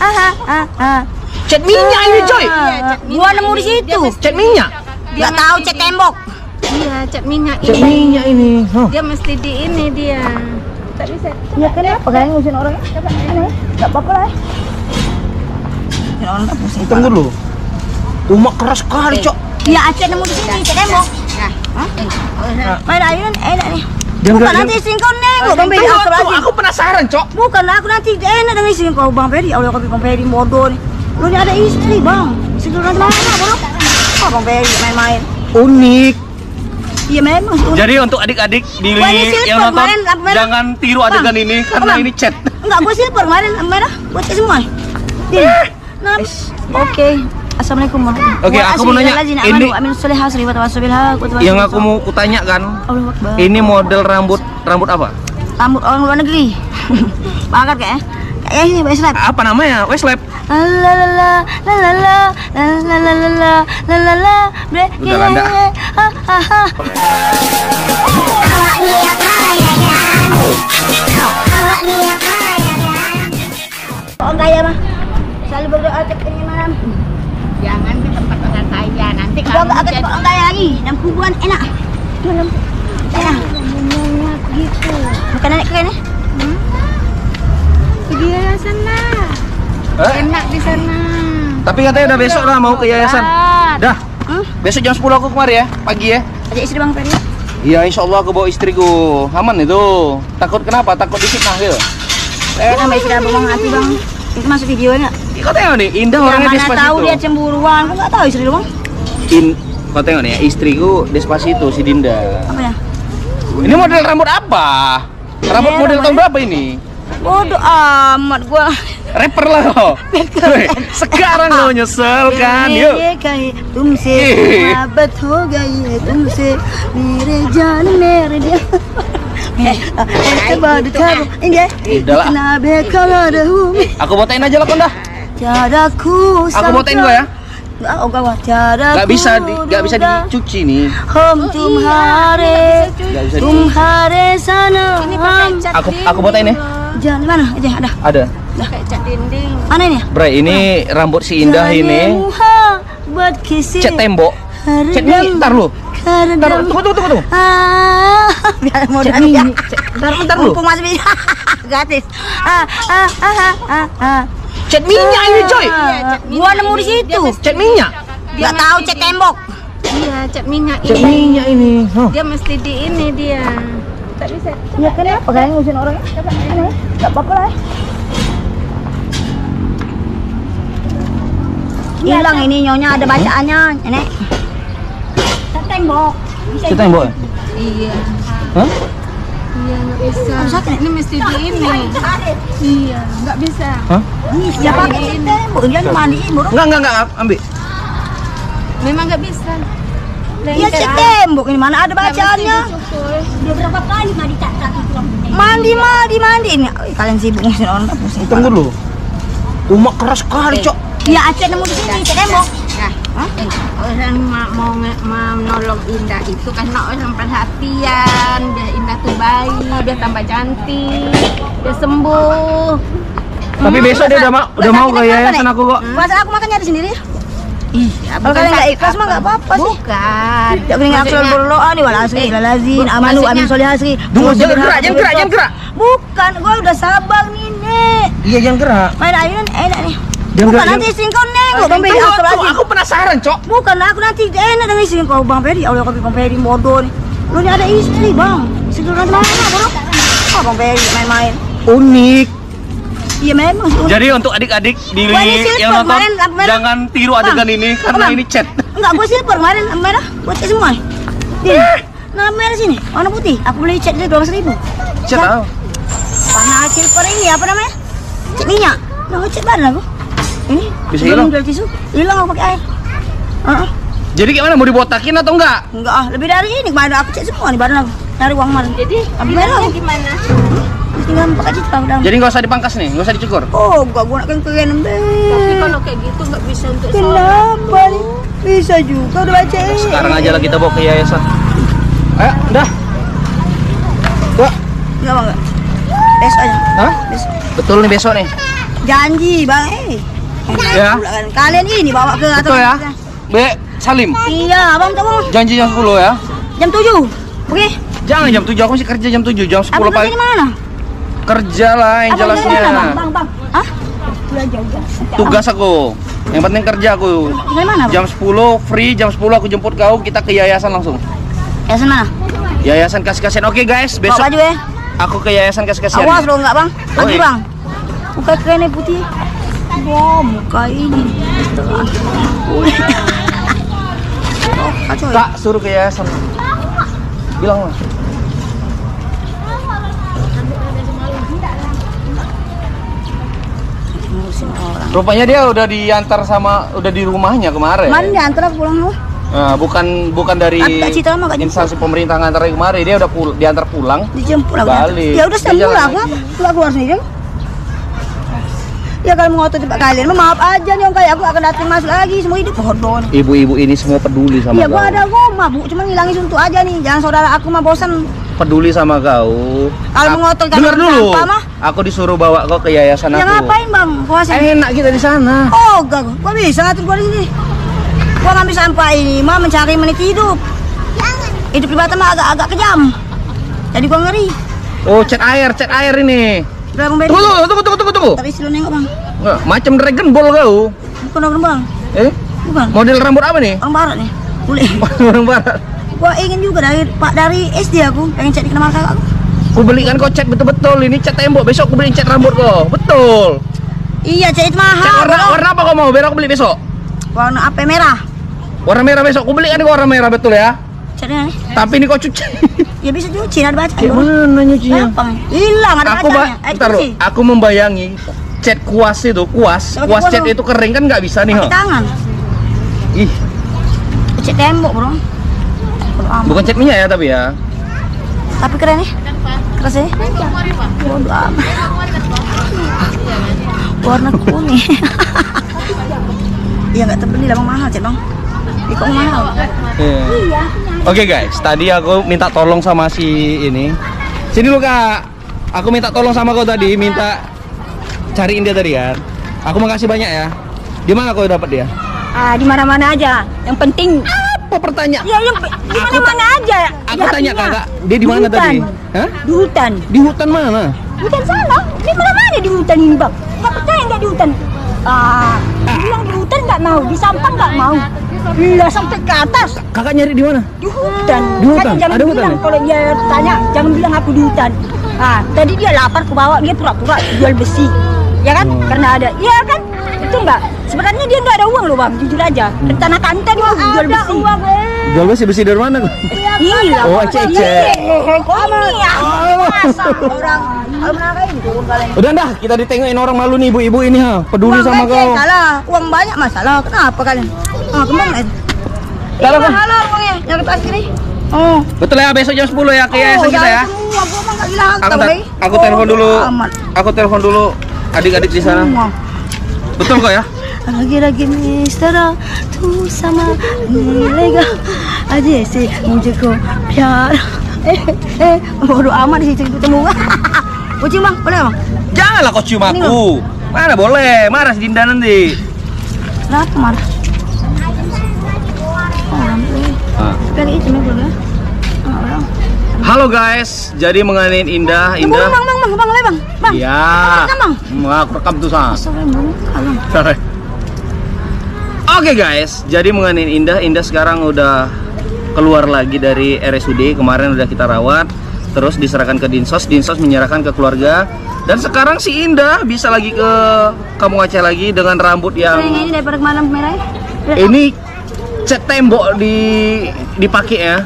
ah, ah, ah. Cat minyak ini coy. Ah, Gua nemu di situ. Cat minyak. Nggak tahu cek tembok. Iya, cat minyak Cat ini. minyak ini. Hah. Dia mesti di ini dia. Tak bisa. Ya kenapa kalian ngurusin orang? Enggak apa-apa lah. Orang tak pusing. Tunggu dulu. Umak keras sekali, Cok. Ya aceh nemu di sini cek tembok. Nah, Main ayunan enak nih. Jangan Bukan nanti istri kau nengok Bang Tunggu, aku lagi. aku penasaran, Cok. Bukan aku nanti enak dengan istri kau Bang Pedi. Allah kau Bang Pedi bodoh nih. Lu ini ada istri Bang. Nanti mana bro? Oh Bang Pedi main-main. Unik. Iya memang. sih. Jadi untuk adik-adik di silver, yang nonton kemarin merah. jangan tiru adegan Bang, ini karena Bang. ini chat. Enggak, gue silver kemarin merah. Buat semua. Iya. Nah, Oke. Assalamualaikum warahmatullahi Oke, aku mau nanya, ini- Yang aku mau kutanyakan, Allahu Akbar. ini model rambut rambut apa? rambut orang luar negeri. Kayaknya. Kayak ini Pak Islam. Apa namanya? Westlap. La la la la la la la la la la la la la la Udah, mah selalu berdoa cek keimanan. Jangan ke tempat orang kaya. Nanti enggak akan jadi tempat orang kaya lagi. Dan kuburan enak. Dalam enak. gitu. Bukan nenek keren ya? Di yayasan lah. Eh? Enak di sana. Tapi katanya udah besok lah mau ke yayasan. Dah. Hmm? Besok jam 10 aku kemari ya, pagi ya. Ajak istri Bang Ferry. Iya, insya Allah aku bawa istriku. Aman itu. Takut kenapa? Takut difitnah gitu. Eh, nama istri Abang hati Bang. Itu masuk videonya. kok tengok nih, Indah ya, orangnya mana tahu dia cemburuan, aku enggak tahu istri lu, Bang. In kok tengok nih, istriku Despacito si Dinda. Apa ya? Ini model rambut apa? Rambut iya, model tahun berapa ini? Bodoh amat gua. Rapper lah kau. Sekarang lo nyesel kan? Yuk. Tumse, mabat ho gaye tumse, mere jaan mere dia. Gitu kan. Aku botain aja lah dah. Jadaku. Aku botain gua ya. Oh, gak bisa di, gak oh, iya, bisa dicuci nih. Oh, iya. Sana. Aku aku botain ya. Jangan mana aja ada. Ada. Cat dinding. Mana ini? Bre, ini rambut si Indah ini. Cat tembok. Cat ini, ntar lu. Ntar, Kardam. tunggu, tunggu, tunggu, tunggu. Ah, biar mau Cat dari ini, cat- ntar, ntar lu. Mumpung masih bisa. Gratis. Ah, ah, ah, ah. Cat minyak ini coy. Ah, Gua nemu di situ. Cat minyak. Enggak tahu cek tembok. Iya, cat minyak Cat ini. minyak ini. Dia mesti di ini dia. Tak bisa. Ya kenapa kalian ngurusin orang? Enggak apa-apa lah. Hilang ini nyonya ada bacaannya, nenek. Tembok. Bisa tembok. ya? Iya. Hah? Iya, nggak bisa. Ini mesti di ini. Iya, nggak bisa. Hah? Ya pakai tembok, dia mandiin buruk. Enggak, enggak, enggak, ambil. Memang nggak bisa. Ya cek tembok ini mana ada bacaannya. Udah berapa kali mandi tak Mandi mandi mandi ini kalian sibuk ngurusin orang pusing. Tunggu dulu. Umak keras sekali, Cok. Ya Aceh nemu di sini cek tembok. Eh, orang ma- mau menolong Indah itu karena orang perhatian, biar Indah tuh baik, dia tambah cantik, dia sembuh. Tapi besok dia udah mau udah mau ke yayasan aku kok. Masa aku makan nyari sendiri? Iya, Kalau kalian nggak ikhlas mah nggak apa-apa sih. Bukan. Ya aku selalu Maksudnya- berdoa nih wala asri Eh, la lazin bu- amanu amin solih asri. Tunggu, jangan gerak, jangan gerak, jangan gerak. Bukan, gua udah sabar nih, Nek. Iya, jangan gerak. Main ayunan enak nih. Jangan Bukan nanti istri kau nengok Bang Tunggu, aku lagi. aku penasaran, Cok. Bukan aku nanti enak dengan istri kau Bang Pedi. Allah kau Bang Pedi bodoh nih. Lu ini ada istri, Bang. Nanti mana, Bro? Oh, Bang Pedi main-main. Unik. Iya memang. Jadi untuk adik-adik di yang nonton kemarin jangan tiru adegan Bang, ini karena Bang. ini chat. Enggak, gua silver kemarin merah. Buat cek semua. Ini. Nah, merah sini. Warna putih. Aku beli cat dia 12 ribu. Chat ah. Warna silver ini apa namanya? Minyak. Nah, cat badan aku. Ini. Bisa belum hilang? jual tisu. Hilang aku pakai air. Heeh. Jadi gimana mau dibotakin atau enggak? Enggak ah, lebih dari ini kemarin aku cek semua nih badan aku. Cari uang mana? Jadi, bilangnya merah. gimana? Tinggal pakai cita udah. Jadi nggak usah dipangkas nih, nggak usah dicukur. Oh, enggak gua nak keren Tapi kalau kayak gitu nggak bisa untuk Kenapa? Bisa juga udah baca ini. Sekarang aja lah kita bawa ke yayasan. Ayo, dah. Dua. Enggak, enggak. Besok aja. Hah? Besok. Betul nih besok nih. Janji bang eh. Ya. Kalian ini bawa ke Betul ya? Be, Salim, Iya, abang tahu bang. janji jam 10 ya. Jam 7. Oke. Jangan jam 7, aku masih kerja jam 7, jam 10 Abang pagi. kerja di mana? Kerja lah yang Abang mana, bang? jelasnya. Bang, bang. Hah? Tugas aku. Yang penting kerja aku. Mana? Jam 10 free, jam 10 aku jemput kau, kita ke yayasan langsung. Ya sana. Yayasan kasih kasihan. Oke guys, Bawa besok baju ya. aku ke yayasan kasih kasihan. Awas lo enggak bang. Iya. bang. Muka keren putih. Wah, muka ini. Kacau ya. Kak, suruh ke yayasan. Bilang lah. Rupanya dia udah diantar sama udah di rumahnya kemarin. Kemarin diantar aku pulang lu. Nah, bukan bukan dari Ah, instansi pemerintah ngantar kemarin dia udah pul diantar pulang. Dijemput aku. Balik. Ya udah sembuh lah aku. lagi. Keluar keluar sendiri. Ya kalau mau ngotot tempat kalian, maaf aja nih kayak aku akan datang mas lagi semua hidup bodoh. Ibu-ibu ini semua peduli sama Iya kau. gua ada goma bu, cuma ngilangin suntuk aja nih. Jangan saudara aku mah bosan. Peduli sama kau. Kalau Ak- mengotot Dengar dulu. sampah mah. Aku disuruh bawa kau ke yayasan Ya aku. ngapain bang? Puasa. Enak kita di sana. Oh gak, gua bisa ngatur gua di sini. Gua ngambil sampah ini mah mencari menit hidup. Hidup di Batam agak-agak kejam. Jadi gua ngeri. Oh, cat air, cat air ini. Udah bang. Tunggu, tunggu, tunggu, tunggu, tunggu. Tadi lu nengok bang. Nggak, Macam Dragon Ball kau. Bukan orang bang. Eh, Bukan. model rambut apa nih? Orang barat nih. Boleh. Orang barat. Gua ingin juga dari Pak dari SD aku pengen cek di kakak aku. Ku belikan kau cat betul-betul. Ini cat tembok. Besok aku beliin cat rambut kau. Betul. Iya cek itu Cat mahal. warna, bro. warna apa kau mau? Biar aku beli besok. Warna apa merah? Warna merah besok. Aku belikan kau warna merah betul ya. Catnya nih. Tapi ini kau cuci. Ya bisa cuci, ada baca. Kayak mana nyucinya? Gampang. Hilang ada Aku ba bacanya. Eh, bentar, cuci. aku membayangi cat kuas itu, kuas, Coba kuas cat dong. itu kering kan nggak bisa nih, Pakai ha? tangan. Ih, Cek tembok, Bro. Bukan cat minyak ya tapi ya. Tapi keren nih. Keras ya. Bodo amat. Warna kuning. Iya nggak terbeli lah bang mahal cek bang. Ih kok mahal? Iya. Oke guys, tadi aku minta tolong sama si ini. Sini lu kak. Aku minta tolong sama kau tadi, minta cariin dia tadi kan. Aku makasih banyak ya. Di mana kau dapat dia? Ah, di mana-mana aja. Yang penting Apa pertanyaan? ya yang di mana-mana aja. Aku Ya, tanya artinya. kakak, dia di mana tadi? Hah? Di hutan. Di hutan mana? Hutan sana. Di mana-mana di hutan ini, Bang. Enggak percaya enggak di hutan? Ah, bilang di hutan nggak mau, di sampang nggak mau. Lah sampai ke atas Kakak nyari di mana? di hutan. Di hutan? Kan jangan Ada bilang ya? kalau dia tanya jangan bilang aku di hutan. Ah, tadi dia lapar ke bawah dia pura-pura jual besi. Ya kan? Hmm. Karena ada. Iya kan? Itu enggak. Sebenarnya dia enggak ada uang loh, Bang. Jujur aja. Rencana kanta dia mau jual besi. Jual besi besi dari mana? Ini lah. Oh, ecek-ecek. Oh, ini ya. Orang kalau ini. Udah dah, kita ditengokin orang malu nih ibu-ibu ini ha. Peduli Uang sama kau. Salah, uang banyak masalah. Kenapa kalian? Ah, Ini Bang. mahal lah uangnya. Yang kita sini. Oh. Betul ya, besok jam 10 ya ke yayasan kita ya. Nggak Aku, te- Bey. aku Oh, telepon dulu. amat. Aku telepon dulu adik-adik di sana. Betul kok ya? Lagi-lagi Mister tu sama Lega aja sih mujiku biar eh eh baru aman sih ketemu. Mau cium bang, boleh bang? Janganlah kau cium aku. Mana boleh, marah si Dinda nanti. Kenapa marah? Oh, ampun. Ah. Pegang Halo guys, jadi mengenai Indah, bang Indah. bang bang bang bang bang bang Iya. Bang. Mau aku rekam tuh sah. Sorry, bang Oke guys, jadi mengenai Indah, Indah sekarang udah keluar lagi dari RSUD. Kemarin udah kita rawat, terus diserahkan ke Dinsos, Dinsos menyerahkan ke keluarga. Dan sekarang si Indah bisa lagi ke Kampung Aceh lagi dengan rambut yang ini daripada ke mana merah ya ini cat tembok di dipakai ya.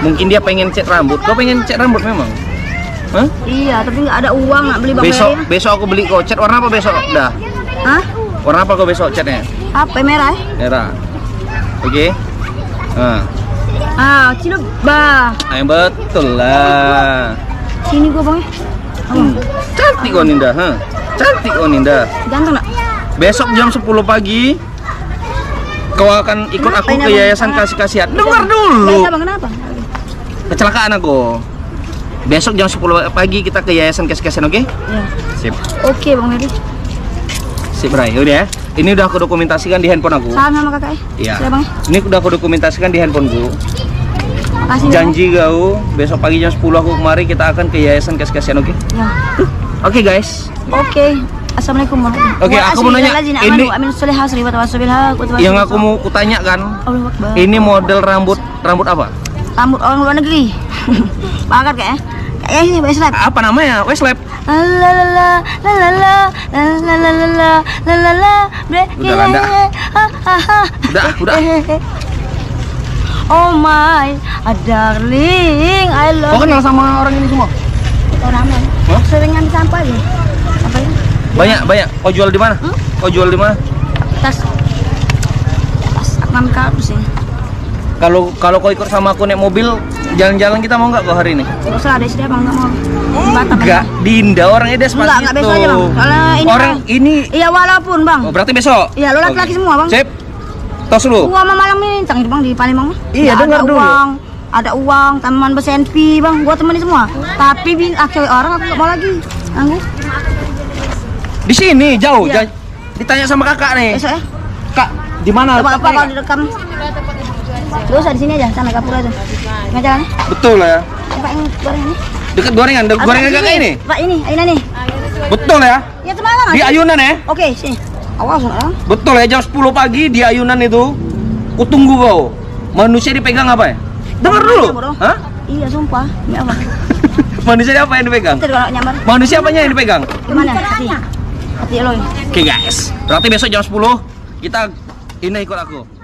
Mungkin dia pengen cat rambut. Kau pengen cat rambut memang? Hah? iya tapi nggak ada uang nggak beli bang Besok Mary. besok aku beli kau cat warna apa besok? Dah. Hah? Warna apa kau besok catnya? apa merah ya? Merah. Oke. Nah, ah ciluk bah yang betul lah. sini gua bang ya Hmm. Cantik kau Ninda, ha? Cantik kau Ninda. ganteng nggak Besok jam 10 pagi kau akan ikut Kenapa aku ke? Yayasan Ah. Kasih Kasihan. Dengar Ya, dulu. bang kenapa Kecelakaan aku. Besok jam 10 pagi kita ke Yayasan Kes-Kesan, oke? Ya. Sip. Oke Bang Heri. Sip, Bray. Udah ya. Ini udah aku dokumentasikan di handphone aku. Salam sama kakak ya. Iya. Sudah Bang. Ini udah aku dokumentasikan di handphoneku. Makasih. Bang. Janji kau besok pagi jam 10 aku kemari kita akan ke Yayasan Kes-Kesan, oke? Ya. Oke, guys. Oke. Assalamualaikum warahmatullahi Oke, aku mau nanya, ini- Yang aku mau kutanyakan, Allahu Akbar. ini model rambut rambut apa? rambut orang luar negeri banget kayak kayak ini Westlife apa namanya Westlife la la la la la udah landa udah udah Oh my, darling, I love. Kau kenal sama orang ini semua? Orang mana? Huh? Seringan sampah ya. Apa ini Banyak, banyak. Kau jual di mana? Hmm? Kau jual di mana? Tas. Tas enam kardus ini. Kalau kalau kau ikut sama aku naik mobil, jalan-jalan kita mau nggak kau hari ini? Usah ada istri abang, gak mau Enggak, di Indah orangnya Enggak, despacito. enggak besok aja bang Soalnya ini Orang ini Iya walaupun bang Oh, berarti besok? Iya, lo laki-laki Oke. semua, Bang. Sip. Tos dulu. Gua malam ini tang bang di Palembang. Iya, Nggak dengar ada dulu. uang, ada uang, teman bersenpi bang. Gua temenin semua. Tapi bin ah, cewek orang aku gak mau lagi. Ganggu. Di sini jauh. Iya. Ditanya sama kakak nih. Besok ya. Kak, di mana? Coba apa kalau direkam? Gak usah di sini aja, sana kapur aja. Nggak jalan. Betul lah ya. Pak yang goreng ini. Dekat gorengan, dekat gorengan kakak ini. Pak ini, Aina nih. Betul ya. Ya semangat. Di ayunan ya. Oke, sini. Awas orang. Betul ya jam 10 pagi di ayunan itu. Kutunggu kau. Manusia dipegang apa ya? Dengar dulu. Hah? Iya, sumpah. Ini apa? Manusia apa yang dipegang? Manusia apanya yang dipegang? Gimana? Hati. Hati lo. Oke guys, berarti besok jam 10 kita ini ikut aku.